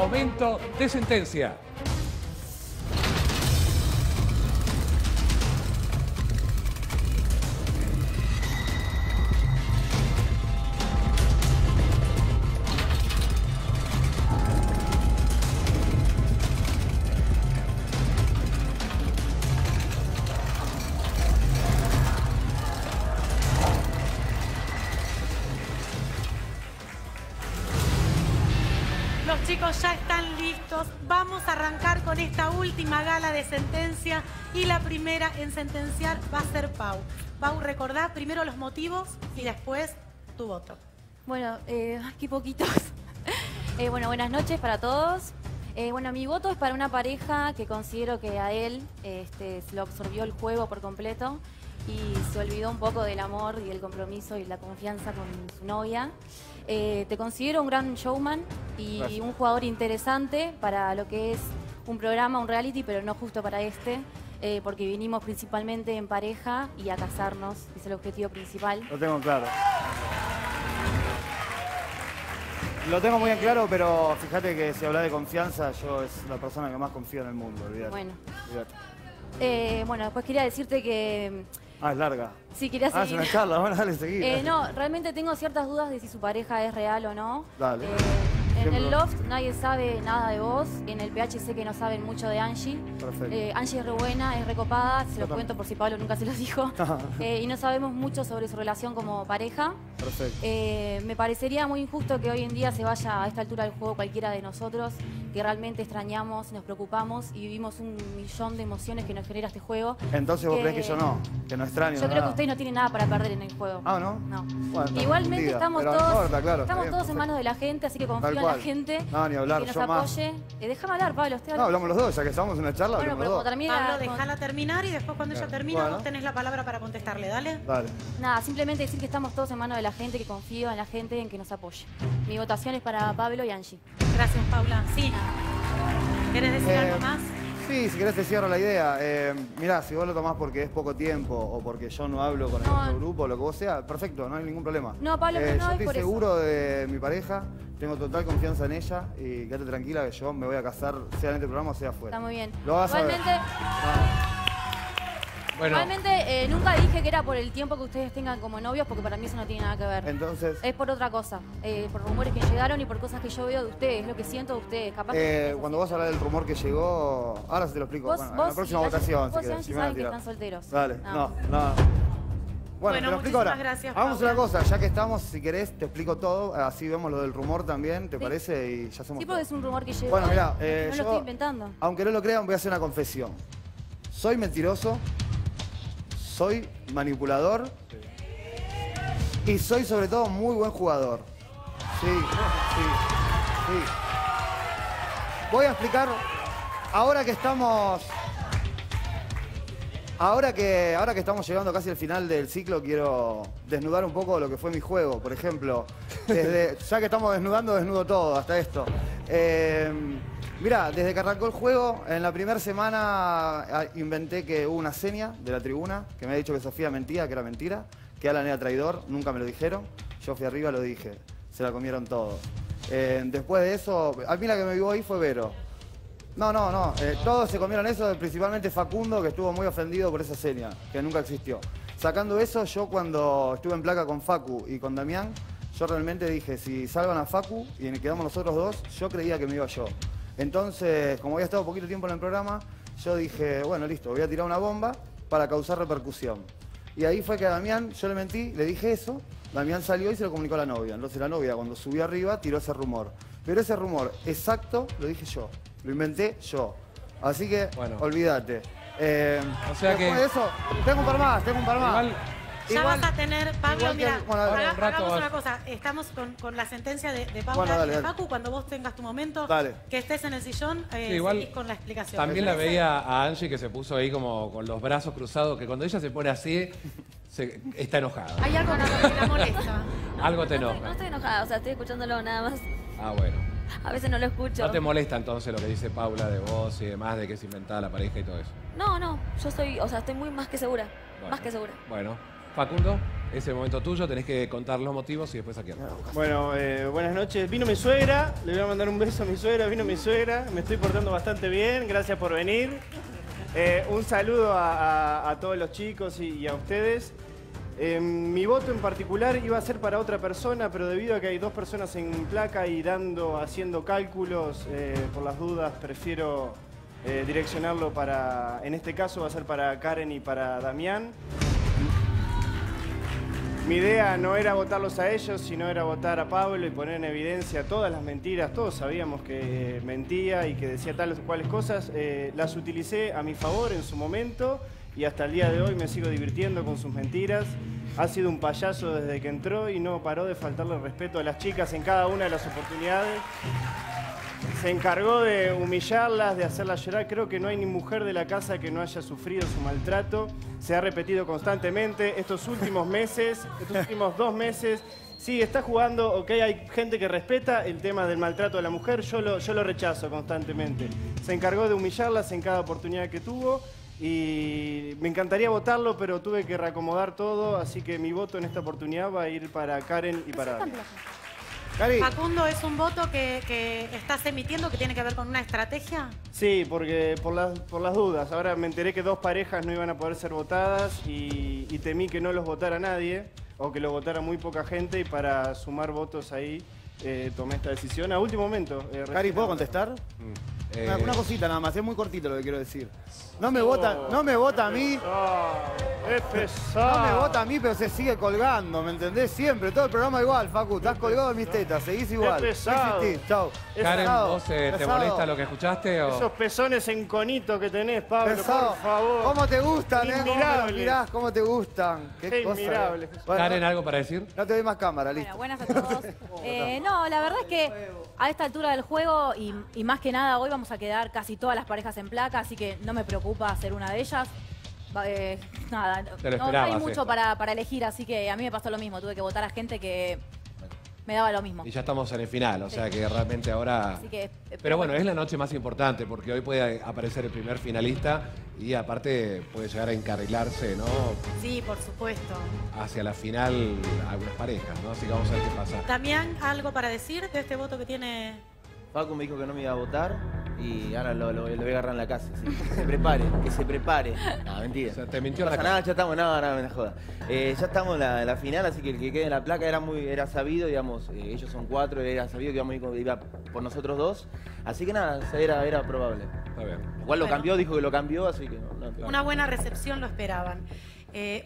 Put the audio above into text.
momento de sentencia. Los chicos ya están listos. Vamos a arrancar con esta última gala de sentencia y la primera en sentenciar va a ser Pau. Pau, recordá primero los motivos y después tu voto. Bueno, eh, qué poquitos. Eh, bueno, buenas noches para todos. Eh, bueno, mi voto es para una pareja que considero que a él este, lo absorbió el juego por completo y se olvidó un poco del amor y el compromiso y la confianza con su novia. Te considero un gran showman y Gracias. un jugador interesante para lo que es un programa, un reality, pero no justo para este, eh, porque vinimos principalmente en pareja y a casarnos, es el objetivo principal. Lo tengo claro. Lo tengo muy en claro, pero fíjate que si hablas de confianza, yo es la persona que más confío en el mundo, olvídate. Bueno. Olvídate. Eh, bueno, después quería decirte que Ah, es larga. si querías Ah, es seguir. una charla, bueno, dale, seguí. Eh, no, realmente tengo ciertas dudas de si su pareja es real o no. Dale. En el Loft nadie sabe nada de vos. En el PH sé que no saben mucho de Angie. Eh, Angie es re buena, es recopada, se Yo lo también. cuento por si Pablo nunca se los dijo. Eh, y no sabemos mucho sobre su relación como pareja. Perfecto. Eh, me parecería muy injusto que hoy en día se vaya a esta altura del juego cualquiera de nosotros, que realmente extrañamos, nos preocupamos y vivimos un millón de emociones que nos genera este juego. Entonces vos que- crees que yo no, que no extraño Yo creo nada. que ustedes no tienen nada para perder en el juego. Ah, ¿no? No. Bueno, Igualmente estamos pero no todos, importa, claro, está estamos bien, todos en manos de la gente, así que confío en la gente. No, ni hablar, que nos yo más. apoye. Eh, déjame hablar, Pablo. Estoy No, hablando. hablamos los dos, ya que estamos en una charla, Bueno, pero como termina. Pablo, déjala terminar y después cuando ella termina Bueno. vos tenés la palabra para contestarle, dale. Dale. Nada, simplemente decir que estamos todos en manos de la gente, que confío en la gente, en que nos apoye. Mi votación es para Pablo y Angie. Gracias, Paula. Sí. ¿Querés decir Eh, algo más? Sí, si querés te cierro la idea. Eh, mirá, si vos lo tomás porque es poco tiempo o porque yo no hablo con el No. otro grupo, lo que vos sea, perfecto, no hay ningún problema. No, Pablo, Eh, no, yo es estoy por eso. seguro de mi pareja, tengo total confianza en ella y quédate tranquila que yo me voy a casar, sea en este programa o sea afuera. Está muy bien. Lo vas a ver. Igualmente, Bueno, igualmente eh, nunca dije que era por el tiempo que ustedes tengan como novios, porque para mí eso no tiene nada que ver. Entonces, Es por otra cosa, eh, por rumores que llegaron y por cosas que yo veo de ustedes, lo que siento de ustedes. Capaz que eh, cuando vas a hablar del rumor que llegó, ahora se te lo explico. Vos, bueno, en vos la próxima votación, si vos querés, si a saben que están solteros. Dale, No. no, no. Bueno, te lo explico ahora. muchísimas gracias, Hagamos Paula. una cosa, ya que estamos, si querés, te explico todo, así vemos lo del rumor también, ¿te Sí. parece? Y ya hacemos Sí, porque es un rumor que llegó. Bueno, mirá, eh, no yo- lo estoy inventando. Aunque no lo crean, voy a hacer una confesión. Soy mentiroso, soy manipulador y soy sobre todo muy buen jugador. Sí, sí, sí. Voy a explicar, ahora que estamos... Ahora que, ahora que estamos llegando casi al final del ciclo, quiero desnudar un poco lo que fue mi juego. Por ejemplo, desde, ya que estamos desnudando, desnudo todo, hasta esto. Eh, Mira, desde que arrancó el juego, en la primera semana ah, inventé que hubo una seña de la tribuna que me ha dicho que Sofía mentía, que era mentira, que Alan era traidor, nunca me lo dijeron. Yo fui arriba, lo dije. Se la comieron todos. Eh, después de eso, a mí la que me vio ahí fue Vero. No, no, no. eh, todos se comieron eso, principalmente Facundo, que estuvo muy ofendido por esa seña, que nunca existió. Sacando eso, yo cuando estuve en placa con Facu y con Damián, yo realmente dije, si salvan a Facu y quedamos nosotros dos, yo creía que me iba yo. Entonces, como había estado poquito tiempo en el programa, yo dije, bueno, listo, voy a tirar una bomba para causar repercusión. Y ahí fue que a Damián, yo le mentí, le dije eso, Damián salió y se lo comunicó a la novia. Entonces la novia, cuando subió arriba, tiró ese rumor. Pero ese rumor exacto lo dije yo, lo inventé yo. Así que, Bueno. olvídate. Eh, O sea que- después de eso, tengo un par más, tengo un par más. igual, Ya Igual- vas a tener, Pablo, mira, bueno, dale. haga- un rato hagamos vas- una cosa. Estamos con, con la sentencia de, de Paula Bueno, dale, y de. Facu. Cuando vos tengas tu momento, Dale. que estés en el sillón, eh, Sí, igual seguís con la explicación. también la veía a Angie que se puso ahí como con los brazos cruzados, que cuando ella se pone así, se- está enojada. Hay algo Que la molesta. Algo te No estoy, no enoja. estoy enojada, o sea, estoy escuchándolo nada más. Ah, bueno. A veces no lo escucho. ¿No te molesta entonces lo que dice Paula de vos y demás, de que es inventada la pareja y todo eso? No, no, yo soy, o sea, estoy muy más que segura. Bueno. Más que segura. Bueno. Facundo, es el momento tuyo, tenés que contar los motivos y después a quién. Bueno, eh, buenas noches. Vino mi suegra, le voy a mandar un beso a mi suegra. Vino mi suegra, me estoy portando bastante bien, gracias por venir. Eh, un saludo a, todos los chicos y, a ustedes. Eh, mi voto en particular iba a ser para otra persona, pero debido a que hay dos personas en placa y dando, haciendo cálculos, eh, por las dudas, prefiero direccionarlo para, en este caso va a ser para Karen y para Damián. Mi idea no era votarlos a ellos, sino era votar a Pablo y poner en evidencia todas las mentiras. Todos sabíamos que eh, mentía y que decía tales o cuales cosas. Eh, las utilicé a mi favor en su momento y hasta el día de hoy me sigo divirtiendo con sus mentiras. Ha sido un payaso desde que entró y no paró de faltarle respeto a las chicas en cada una de las oportunidades. Se encargó de humillarlas, de hacerlas llorar. Creo que no hay ni mujer de la casa que no haya sufrido su maltrato. Se ha repetido constantemente estos últimos meses, estos últimos dos meses. Sí, está jugando, ok, hay gente que respeta el tema del maltrato a la mujer, yo lo, yo lo rechazo constantemente. Se encargó de humillarlas en cada oportunidad que tuvo y me encantaría votarlo, pero tuve que reacomodar todo, así que mi voto en esta oportunidad va a ir para Karen y para. Cari, Facundo, ¿es un voto que, que estás emitiendo que tiene que ver con una estrategia? Sí, porque por las, por las dudas. Ahora me enteré que dos parejas no iban a poder ser votadas y, y temí que no los votara nadie o que lo votara muy poca gente y para sumar votos ahí eh, tomé esta decisión a último momento. eh, Cari, ¿puedo contestar? Eh, Una, una cosita nada más, es muy cortito lo que quiero decir. No me vota, no me vota a mí, es pesado. no me vota a mí, pero se sigue colgando, ¿me entendés? Siempre, todo el programa igual, Facu, estás colgado de mis tetas, seguís igual. Es pesado. No chau. Karen, Pesado, ¿vos eh, te molesta lo que escuchaste? O... Esos pezones en conito que tenés, Pablo, Pesado. por favor. ¿Cómo te gustan, eh? ¿Cómo Inmirables. mirás? ¿Cómo te gustan? Qué cosa, eh. inmirables. Bueno, Karen, ¿algo para decir? No te doy más cámara, Bueno, listo. buenas a todos. Eh, no, la verdad es que a esta altura del juego y, y más que nada hoy vamos a quedar casi todas las parejas en placa, así que no me preocupa ser una de ellas. Eh, nada, no, no hay mucho esto. para, para elegir, así que a mí me pasó lo mismo, tuve que votar a gente que me daba lo mismo. Y ya estamos en el final, o sea que realmente ahora... Así que, eh, Pero bueno, es la noche más importante porque hoy puede aparecer el primer finalista y aparte puede llegar a encarrilarse, ¿no? Sí, por supuesto. Hacia la final algunas parejas, ¿no? Así que vamos a ver qué pasa. Damián, ¿algo para decir de este voto que tiene Facu me dijo que no me iba a votar y ahora lo, lo- lo voy a agarrar en la casa. así que se prepare, que se prepare. No, mentira. O sea, te mintió no la pasa nada, ya estamos, nada, nada, me la joda. Eh, ya estamos en la, la final, así que el que quede en la placa era muy era sabido, digamos, eh, ellos son cuatro, era sabido que íbamos a ir con- iba por nosotros dos. Así que nada, era, era probable. Está bien. Igual lo Bueno. cambió, dijo que lo cambió, así que no. no- una buena recepción? Lo esperaban. Eh,